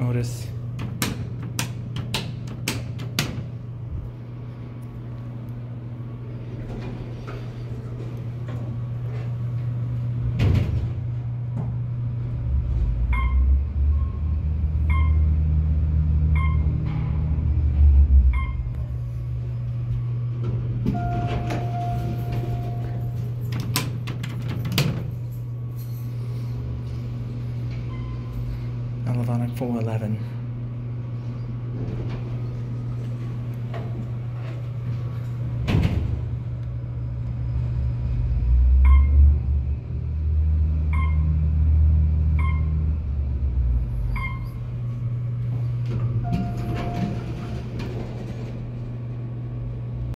Otis. Melavonic 411.